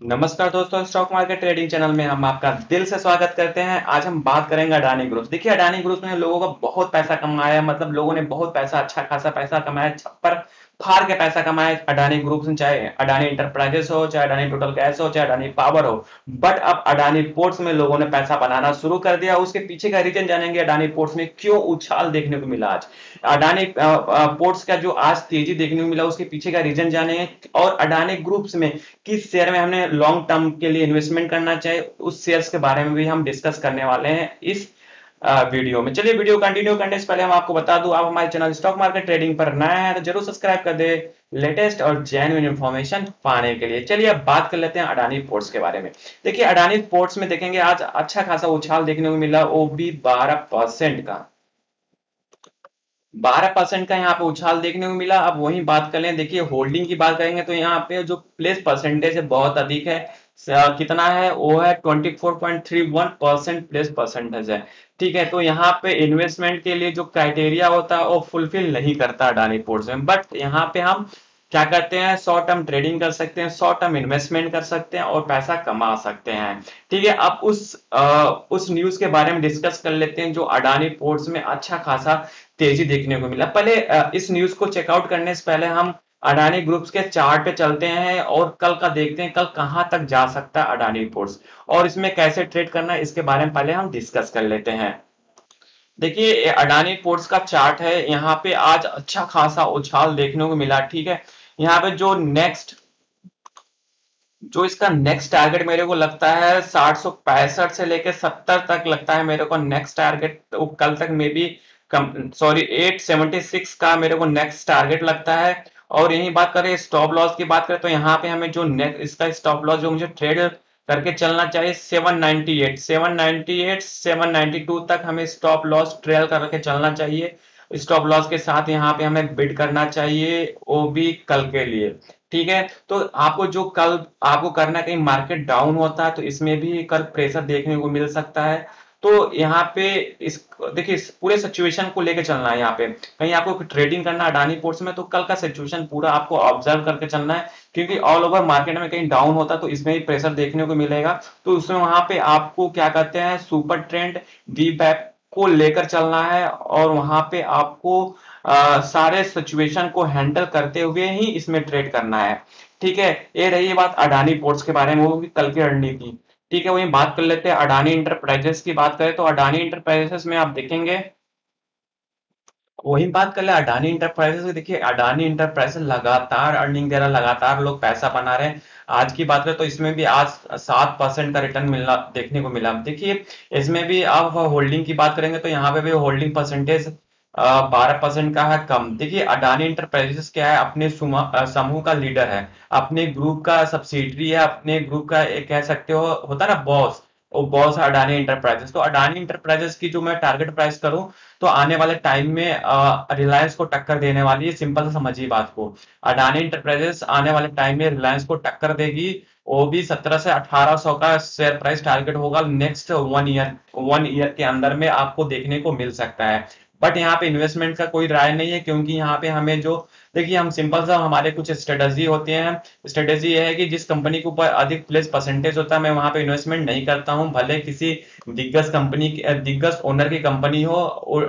नमस्कार दोस्तों, stock market trading channel में हम आपका दिल से स्वागत करते हैं। आज हम बात करेंगे अडानी ग्रुप देखिए, अडानी ग्रुप ने लोगों का बहुत पैसा कमाया मतलब लोगों ने बहुत पैसा अच्छा खासा पैसा कमाया छप्पर फार के पैसा कमाए, अडानी ग्रुप चाहे अडानी इंटरप्राइजेस हो, चाहे अडानी टोटल गैस हो, चाहे अडानी पावर हो। बट अब अडानी पोर्ट्स में लोगों ने पैसा बनाना शुरू कर दिया, उसके पीछे का रीजन जानेंगे अडानी पोर्ट्स में क्यों उछाल देखने को मिला आज। अडानी पोर्ट्स का जो आज तेज़ी देखने को मिला, उसके पीछे का रीजन जाने और अडानी ग्रुप्स में किस शेयर में हमने लॉन्ग टर्म के लिए इन्वेस्टमेंट करना चाहिए उस शेयर्स के बारे में भी हम डिस्कस करने वाले हैं। इस वीडियो में। चलिए, वीडियो कंटिन्यू करने से पहले हम आपको बता दूँ, आप हमारे चैनल स्टॉक मार्केट ट्रेडिंग पर नए हैं तो ज़रूर सब्सक्राइब कर दे लेटेस्ट और जेन्युइन इंफॉर्मेशन पाने के लिए। चलिए, अब बात कर लेते हैं अडानी पोर्ट्स के बारे में। देखिए, अडानी पोर्ट्स में देखेंगे, आज अच्छा खासा उछाल देखने को मिला वो भी बारह परसेंट का। बारह परसेंट का यहाँ पे उछाल देखने को मिला। अब वही बात कर लें, देखिए होल्डिंग की बात करेंगे तो यहाँ पे जो प्लेस परसेंटेज है, बहुत अधिक है। कितना है? वो है 24.31 परसेंट प्लेस परसेंटेज है। ठीक है तो यहाँ पे इन्वेस्टमेंट के लिए जो क्राइटेरिया होता है वो फुलफिल नहीं करता अडानी पोर्ट्स में। बट यहाँ पे हम क्या करते हैं? शॉर्ट टर्म ट्रेडिंग कर सकते हैं शॉर्ट टर्म इन्वेस्टमेंट कर सकते हैं और पैसा कमा सकते हैं। ठीक है अब उस आ, उस न्यूज़ के बारे में डिस्कस कर लेते हैं जो अडानी पोर्ट्स में अच्छा खासा तेज़ी देखने को मिला। पहले इस न्यूज़ को चेकआउट करने से पहले हम अडानी ग्रुप्स के चार्ट पे चलते हैं और कल का देखते हैं कल कहाँ तक जा सकता है अडानी पोर्ट्स और इसमें कैसे ट्रेड करना है, इसके बारे में पहले हम डिस्कस कर लेते हैं। देखिए अडानी पोर्ट्स का चार्ट है, यहाँ पे आज अच्छा खासा उछाल देखने को मिला, ठीक है? यहाँ पे जो नेक्स्ट जो इसका नेक्स्ट टारगेट मेरे को लगता है साठ सौ पैंसठ से लेकर सत्तर तक लगता है मेरे को नेक्स्ट टारगेट तो कल तक मे बी सॉरी 876 का मेरे को नेक्स्ट टारगेट लगता है। और यही बात करें स्टॉप लॉस की बात करें तो यहाँ पे हमें जो नेक्स्ट इसका स्टॉप लॉस जो मुझे ट्रेड करके चलना चाहिए 798 798 792 तक हमें स्टॉप लॉस ट्रेल करके चलना चाहिए। स्टॉप लॉस के साथ यहाँ पे हमें बिड करना चाहिए वो भी कल के लिए। ठीक है? तो आपको जो कल आपको करना कहीं मार्केट डाउन होता है तो इसमें भी कल प्रेशर देखने को मिल सकता है। तो यहाँ पे इस देखिए पूरे सिचुएशन को लेके चलना है यहाँ पे। कहीं आपको ट्रेडिंग करना है अडानी पोर्ट्स में तो कल का सिचुएशन पूरा आपको ऑब्ज़र्व करके चलना है क्योंकि ऑल ओवर मार्केट में कहीं डाउन होता तो इसमें भी प्रेशर देखने को मिलेगा। तो उसमें वहाँ पे आपको क्या कहते हैं सुपर ट्रेंड डी बैक को लेकर चलना है और वहाँ पे आपको आ, सारे सिचुएशन को हैंडल करते हुए ही इसमें ट्रेड करना है। ठीक है ये रही बात अडानी पोर्ट्स के बारे में वो कल की रणनीति। ठीक है, वही बात कर लेते हैं अडानी इंटरप्राइजेस की बात करें तो अडानी इंटरप्राइजेस में आप देखेंगे, वही बात कर ले अडानी इंटरप्राइजेस देखिए, अडानी इंटरप्राइजेस लगातार अर्निंग दे रहा लगातार लोग पैसा बना रहे हैं। आज की बात करें तो इसमें भी आज सात परसेंट का रिटर्न मिलना, देखने को मिला। देखिए, इसमें भी आप होल्डिंग की बात करेंगे तो यहाँ पे भी होल्डिंग परसेंटेज बारह परसेंट का है, कम। देखिए, अडानी इंटरप्राइजेस क्या है, अपने समूह का लीडर है। अपने ग्रुप का सब्सिडरी है, अपने ग्रुप का एक कह सकते हो, होता है ना बॉस वो बॉस है अडानी इंटरप्राइजेस तो अडानी इंटरप्राइजेस की जो मैं टारगेट प्राइस करूँ तो आने वाले टाइम में रिलायंस को टक्कर देने वाली है सिंपल समझिए बात को। अडानी इंटरप्राइजेस आने वाले टाइम में रिलायंस को टक्कर देगी, वो भी सत्रह से अठारह सौ का शेयर प्राइस टारगेट होगा next one year one year के अंदर में आपको देखने को मिल सकता है। बट यहाँ पे इन्वेस्टमेंट का कोई राय नहीं है, क्योंकि यहाँ पे हमें जो, देखिए हम सिंपल सा, हमारे कुछ स्ट्रेटेजी होते हैं। स्ट्रेटेजी ये है कि जिस कंपनी के ऊपर अधिक प्लेस परसेंटेज होता है, मैं वहाँ पे इन्वेस्टमेंट नहीं करता हूँ। भले किसी दिग्गज कंपनी दिग्गज ओनर की कंपनी हो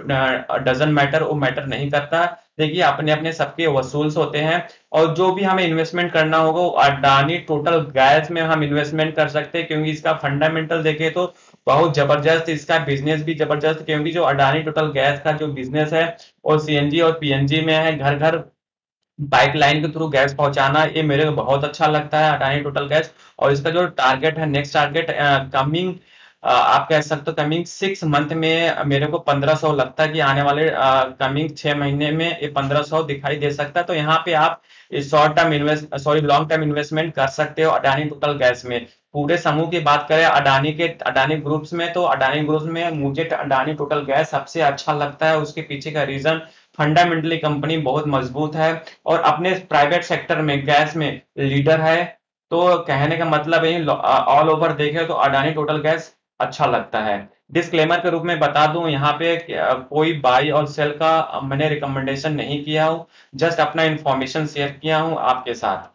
डजन मैटर वो मैटर नहीं करता। देखिए, अपने अपने सबके वसूल्स होते हैं और जो भी हमें इन्वेस्टमेंट करना होगा, वो अडानी टोटल गैस में हम इन्वेस्टमेंट कर सकते हैं, क्योंकि इसका फंडामेंटल देखे तो बहुत ज़बरदस्त, इसका बिज़नेस भी ज़बरदस्त, क्योंकि जो अडानी टोटल गैस का जो बिज़नेस है वो सीएनजी और पीएनजी में है घर घर पाइपलाइन के थ्रू गैस पहुंचाना, ये मेरे को बहुत अच्छा लगता है, अडानी टोटल गैस और इसका जो टारगेट है नेक्स्ट टारगेट कमिंग आप कह सकते हो कमिंग सिक्स मंथ में मेरे को पंद्रह सौ लगता है कि आने वाले कमिंग छह महीने में ये पंद्रह सौ दिखाई दे सकता है। तो यहाँ पे आप short term invest sorry long term investment कर सकते हो अडानी टोटल गैस में। पूरे समूह की बात करें, अडानी के, अडानी ग्रुप्स में तो अडानी ग्रुप्स में मुझे अडानी टोटल गैस सबसे अच्छा लगता है। उसके पीछे का रीजन फंडामेंटली कंपनी बहुत मज़बूत है और अपने प्राइवेट सेक्टर में गैस में लीडर है। तो कहने का मतलब ऑल ओवर देखे तो अडानी टोटल गैस अच्छा लगता है। डिस्क्लेमर के रूप में बता दूँ, यहाँ पे कोई बाई और सेल का मैंने रिकमेंडेशन नहीं किया हूँ। जस्ट अपना इंफॉर्मेशन शेयर किया हूँ आपके साथ।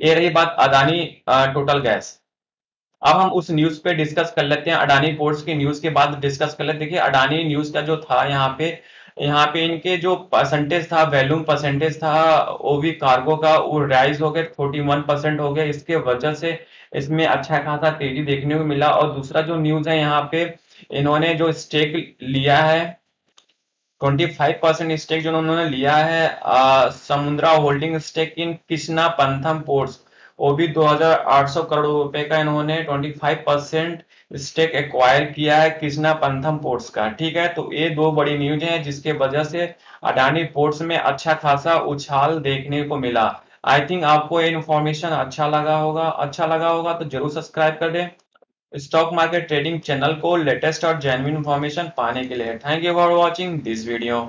ये रही बात अदानी टोटल गैस अब हम उस न्यूज़ पे डिस्कस कर लेते हैं। अडानी पोर्ट्स की न्यूज़ के बाद डिस्कस कर लेते देखिए, अडानी न्यूज़ का जो था यहाँ पे यहाँ पे इनके जो परसेंटेज था वैल्यूम परसेंटेज था, वो भी कार्गो का वो राइज हो गया फोर्टी वन परसेंट हो गया। इसके वजह से इसमें अच्छा खासा तेज़ी देखने को मिला। और दूसरा जो न्यूज़ है यहाँ पे, इन्होंने जो स्टेक लिया है 25 परसेंट स्टेक जो उन्होंने लिया है Samudra holding stake in Krishnapatnam ports वो भी 2800 करोड़ रुपए का इन्होंने 25 परसेंट स्टेक एक्वायर किया है कृष्णा पंथम पोर्ट्स का, ठीक है? तो ये दो बड़ी न्यूज़ हैं जिसके वजह से अडानी पोर्ट्स में अच्छा खासा उछाल देखने को मिला। आई थिंक आपको ये इन्फॉर्मेशन अच्छा लगा होगा। अच्छा लगा होगा तो ज़रूर सब्सक्राइब कर दें। स्टॉक मार्केट ट्रेडिंग चैनल को लेटेस्ट और जेन्युइन इन्फॉर्मेशन पाने के लिए। Thank you for watching this video